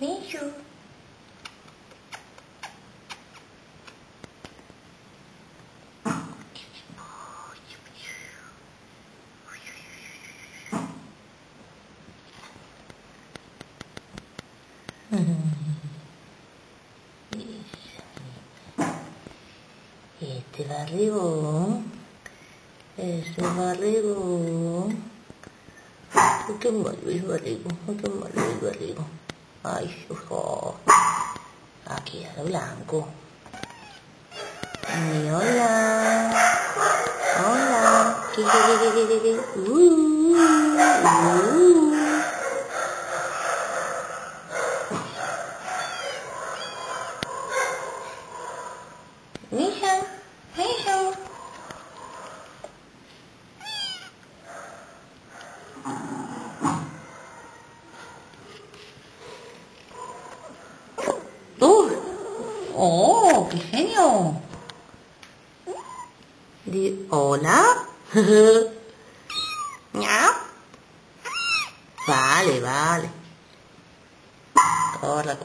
Michu. Este barrigón, este barrigón. Qué malo el barrigón, qué malo el barrigón. Ay, ojo. Aquí era blanco. Y hola. Hola. ¿Qué? Uh, uh. Misha, Misha. ¡Uh! ¡Oh! ¡Qué genio! ¿Hola? Vale, vale. Corre a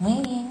喂。